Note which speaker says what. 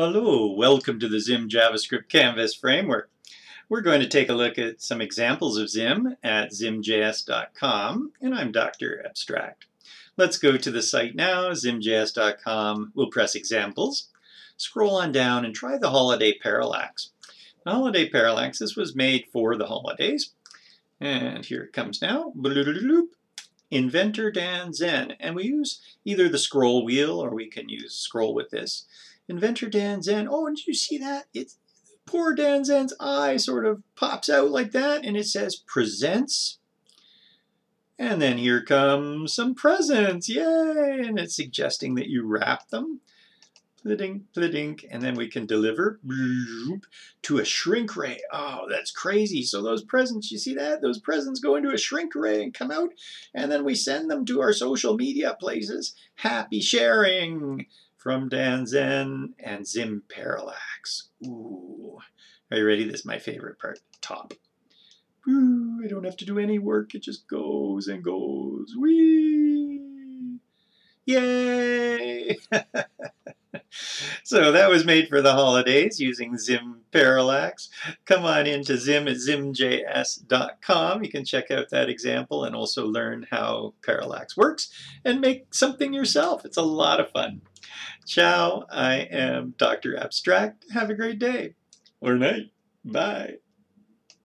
Speaker 1: Hello, welcome to the Zim JavaScript Canvas framework. We're going to take a look at some examples of Zim at zimjs.com, and I'm Dr. Abstract. Let's go to the site now, zimjs.com. We'll press Examples, scroll on down, and try the Holiday Parallax. The Holiday Parallax, this was made for the holidays. And here it comes now. Inventor Dan Zen. And we use either the scroll wheel or we can use scroll with this. Inventor Dan Zen. Oh, did you see that? It's poor Dan Zen's eye sort of pops out like that, and it says presents. And then here come some presents, yay! And it's suggesting that you wrap them. Plidink, plidink, and then we can deliver to a shrink ray. Oh, that's crazy. So those presents, you see that? Those presents go into a shrink ray and come out, and then we send them to our social media places. Happy sharing! from Dan Zen and Zim Parallax. Ooh. Are you ready? This is my favorite part, top. Ooh, I don't have to do any work. It just goes and goes. Whee! Yay! so that was made for the holidays using Zim Parallax. Come on into Zim at zimjs.com. You can check out that example and also learn how Parallax works and make something yourself. It's a lot of fun. Ciao, I am Dr. Abstract. Have a great day or night. Bye.